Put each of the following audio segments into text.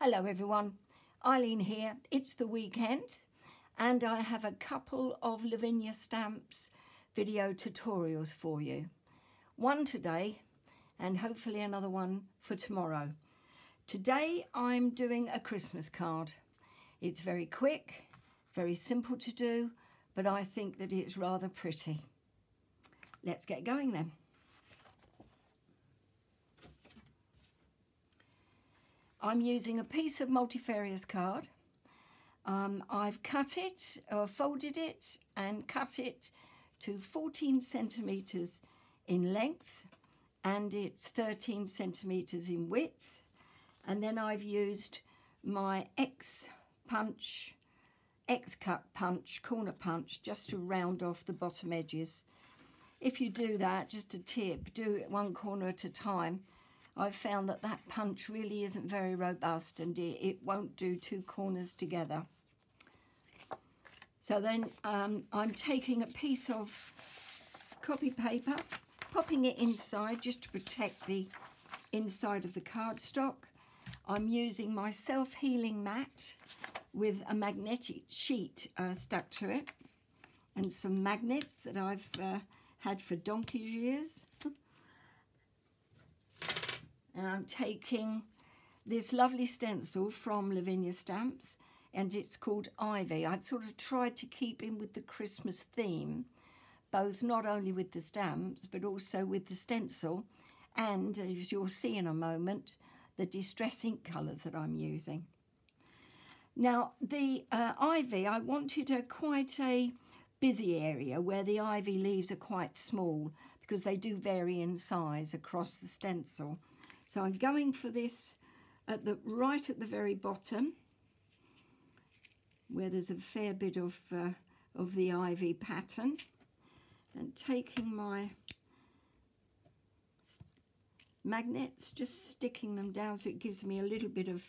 Hello everyone, Eileen here. It's the weekend and I have a couple of Lavinia Stamps video tutorials for you. One today and hopefully another one for tomorrow. Today I'm doing a Christmas card. It's very quick, very simple to do, but I think that it's rather pretty. Let's get going then. I'm using a piece of multifarious card. Um, I've cut it, or folded it, and cut it to 14 centimetres in length, and it's 13 centimetres in width. And then I've used my X punch, X cut punch, corner punch, just to round off the bottom edges. If you do that, just a tip, do it one corner at a time I've found that that punch really isn't very robust and it, won't do two corners together. So then um, I'm taking a piece of copy paper, popping it inside just to protect the inside of the cardstock. I'm using my self-healing mat with a magnetic sheet uh, stuck to it and some magnets that I've uh, had for donkey's years and I'm taking this lovely stencil from Lavinia Stamps and it's called Ivy. I've sort of tried to keep in with the Christmas theme, both not only with the stamps but also with the stencil and as you'll see in a moment, the distress ink colours that I'm using. Now the uh, ivy, I wanted a quite a busy area where the ivy leaves are quite small because they do vary in size across the stencil. So I'm going for this at the right at the very bottom where there's a fair bit of, uh, of the ivy pattern and taking my magnets, just sticking them down so it gives me a little bit of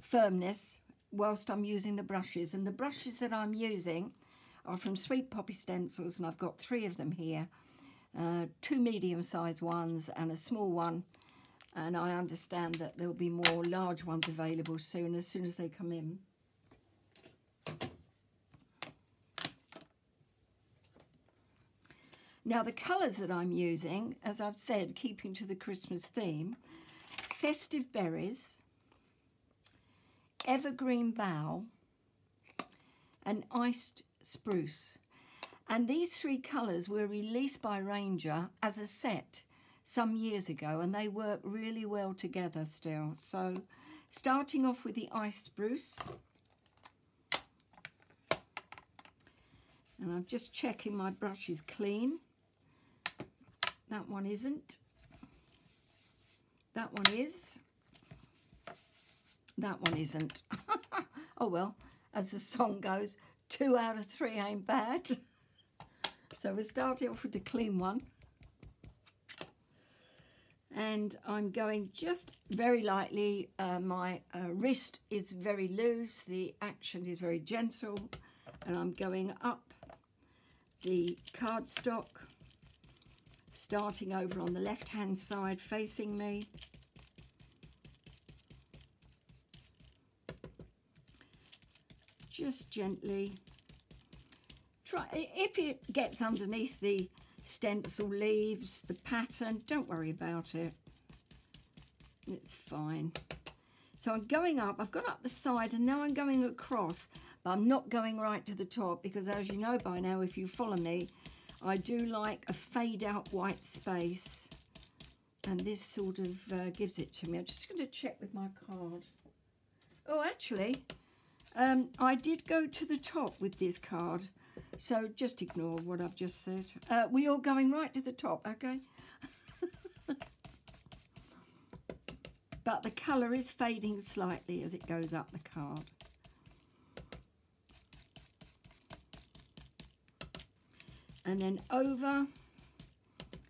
firmness whilst I'm using the brushes. And the brushes that I'm using are from Sweet Poppy Stencils and I've got three of them here uh, two medium-sized ones and a small one. And I understand that there'll be more large ones available soon, as soon as they come in. Now the colours that I'm using, as I've said, keeping to the Christmas theme, Festive Berries, Evergreen Bough and Iced Spruce. And these three colours were released by Ranger as a set some years ago and they work really well together still. So starting off with the Ice Spruce. And I'm just checking my brush is clean. That one isn't. That one is. That one isn't. oh well, as the song goes, two out of three ain't bad. So we're starting off with the clean one. And I'm going just very lightly. Uh, my uh, wrist is very loose. The action is very gentle. And I'm going up the cardstock, starting over on the left-hand side facing me. Just gently try if it gets underneath the stencil leaves, the pattern, don't worry about it. It's fine. So I'm going up, I've gone up the side and now I'm going across, but I'm not going right to the top because as you know by now, if you follow me, I do like a fade out white space. And this sort of uh, gives it to me. I'm just going to check with my card. Oh, actually, um, I did go to the top with this card. So just ignore what I've just said. Uh, we are going right to the top, okay? but the colour is fading slightly as it goes up the card. And then over,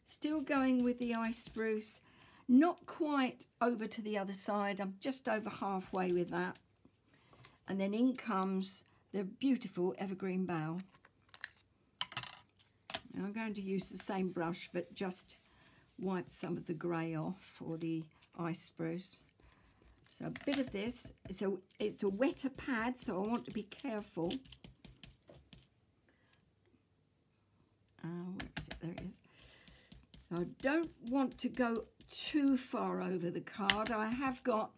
still going with the ice spruce, not quite over to the other side. I'm just over halfway with that. And then in comes the beautiful evergreen bough. And I'm going to use the same brush, but just wipe some of the grey off, or the ice spruce. So a bit of this. It's a, it's a wetter pad, so I want to be careful. Uh, where is it? There it is. I don't want to go too far over the card. I have got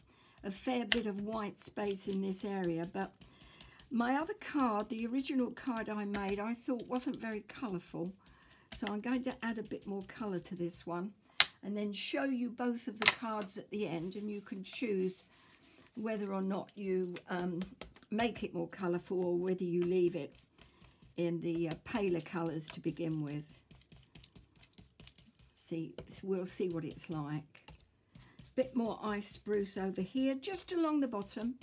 a fair bit of white space in this area, but my other card, the original card I made, I thought wasn't very colourful. So I'm going to add a bit more colour to this one and then show you both of the cards at the end and you can choose whether or not you um, make it more colourful or whether you leave it in the uh, paler colours to begin with. See, we'll see what it's like. Bit more ice spruce over here, just along the bottom,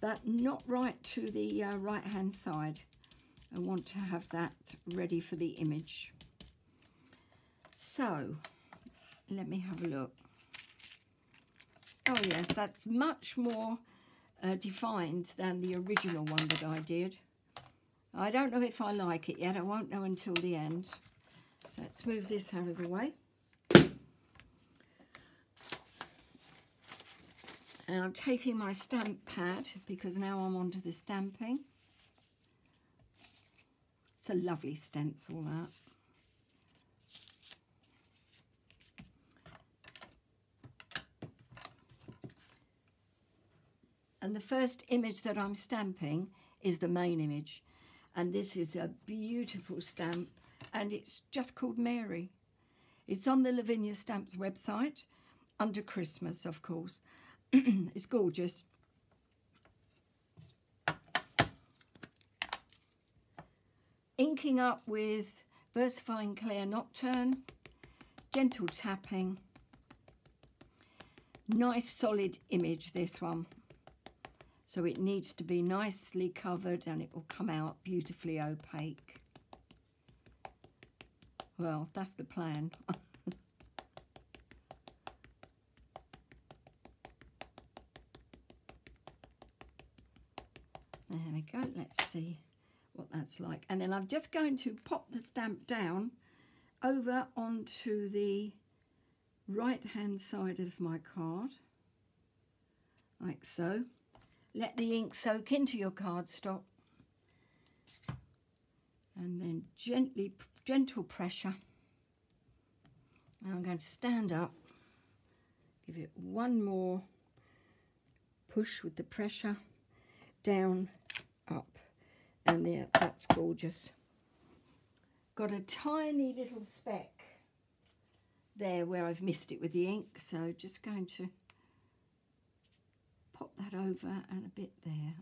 but not right to the uh, right hand side. I want to have that ready for the image. So, let me have a look. Oh yes, that's much more uh, defined than the original one that I did. I don't know if I like it yet. I won't know until the end. So let's move this out of the way. And I'm taking my stamp pad because now I'm onto the stamping. It's a lovely stencil that. And the first image that I'm stamping is the main image. And this is a beautiful stamp and it's just called Mary. It's on the Lavinia Stamps website under Christmas, of course. it's gorgeous. Inking up with VersaFine Clair Nocturne, gentle tapping. Nice solid image, this one. So it needs to be nicely covered and it will come out beautifully opaque. Well, that's the plan. there we go. Let's see what that's like. And then I'm just going to pop the stamp down over onto the right hand side of my card like so let the ink soak into your cardstock and then gently, gentle pressure. Now I'm going to stand up, give it one more push with the pressure, down, up, and there, that's gorgeous. Got a tiny little speck there where I've missed it with the ink, so just going to pop that over and a bit there.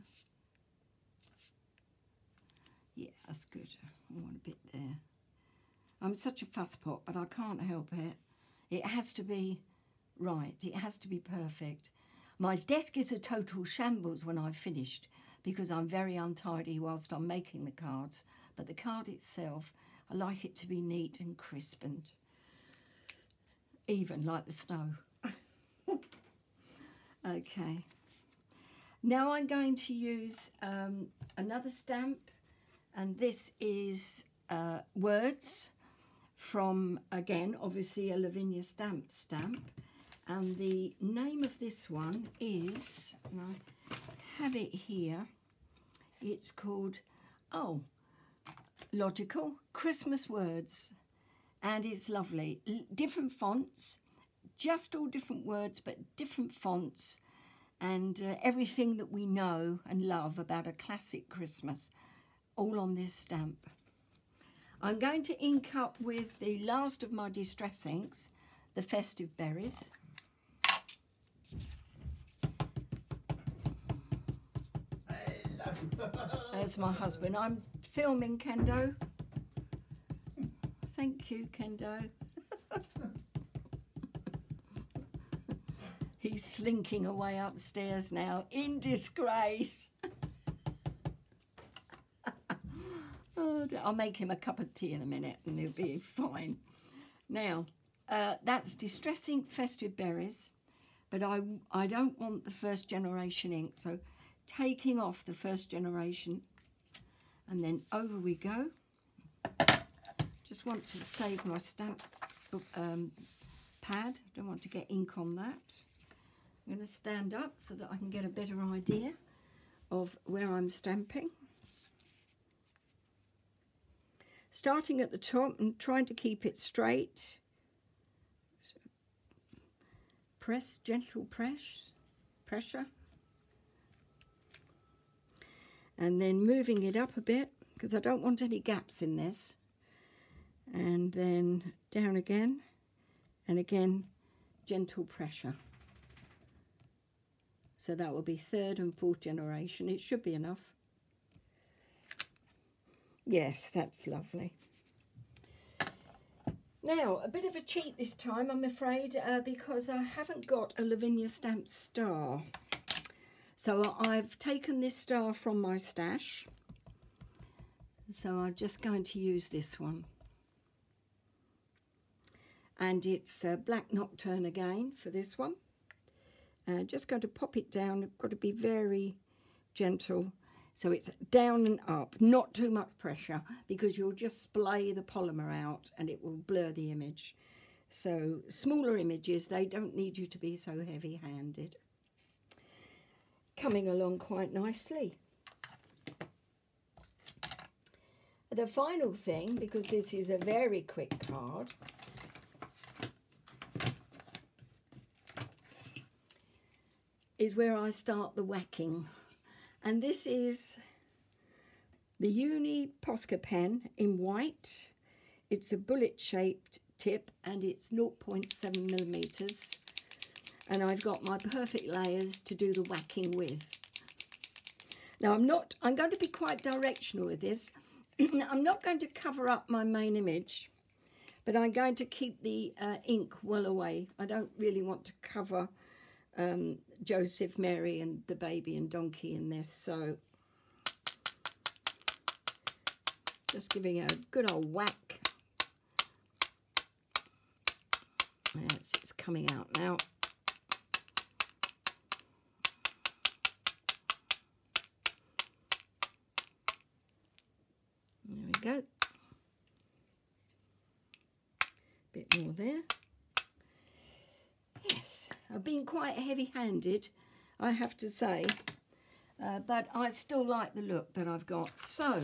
Yeah, that's good. I want a bit there. I'm such a fusspot, but I can't help it. It has to be right. It has to be perfect. My desk is a total shambles when I've finished because I'm very untidy whilst I'm making the cards. But the card itself, I like it to be neat and crisp and even like the snow. okay. Now I'm going to use um, another stamp and this is uh, words from, again, obviously a Lavinia stamp stamp. And the name of this one is, I have it here, it's called, oh, Logical Christmas Words. And it's lovely. L different fonts, just all different words, but different fonts and uh, everything that we know and love about a classic Christmas, all on this stamp. I'm going to ink up with the last of my distress inks, the Festive Berries. There's my husband. I'm filming, Kendo. Thank you, Kendo. He's slinking away upstairs now in disgrace. oh, I'll make him a cup of tea in a minute and he'll be fine. Now, uh, that's distress ink festive berries, but I, I don't want the first generation ink, so taking off the first generation and then over we go. Just want to save my stamp um, pad, don't want to get ink on that I'm going to stand up so that I can get a better idea of where I'm stamping. Starting at the top and trying to keep it straight. Press, gentle press, pressure. And then moving it up a bit because I don't want any gaps in this. And then down again and again gentle pressure. So that will be third and fourth generation. It should be enough. Yes, that's lovely. Now, a bit of a cheat this time, I'm afraid, uh, because I haven't got a Lavinia stamp star. So I've taken this star from my stash. So I'm just going to use this one. And it's a Black Nocturne again for this one. Uh, just going to pop it down. I've got to be very gentle. So it's down and up, not too much pressure because you'll just splay the polymer out and it will blur the image. So smaller images, they don't need you to be so heavy-handed. Coming along quite nicely. The final thing, because this is a very quick card, is where I start the whacking. And this is the Uni Posca pen in white. It's a bullet shaped tip and it's 0.7 millimeters. And I've got my perfect layers to do the whacking with. Now I'm not, I'm going to be quite directional with this. I'm not going to cover up my main image, but I'm going to keep the uh, ink well away. I don't really want to cover um, Joseph, Mary and the baby and donkey in this. So just giving it a good old whack. Yes, it's coming out now. There we go. Bit more there. I've been quite heavy-handed, I have to say, uh, but I still like the look that I've got. So,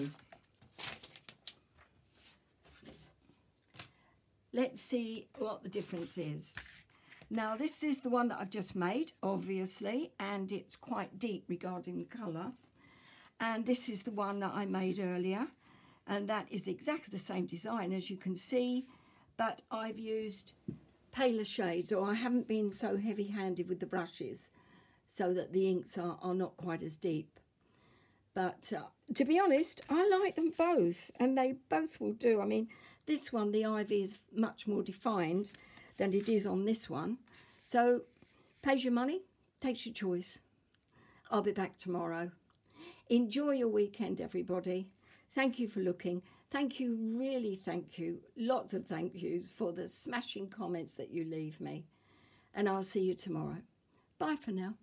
let's see what the difference is. Now, this is the one that I've just made, obviously, and it's quite deep regarding the colour. And this is the one that I made earlier, and that is exactly the same design, as you can see, but I've used paler shades or I haven't been so heavy-handed with the brushes so that the inks are, are not quite as deep. But uh, to be honest, I like them both and they both will do. I mean, this one, the ivy is much more defined than it is on this one. So, pays your money, takes your choice. I'll be back tomorrow. Enjoy your weekend, everybody. Thank you for looking. Thank you, really thank you, lots of thank yous for the smashing comments that you leave me. And I'll see you tomorrow. Bye for now.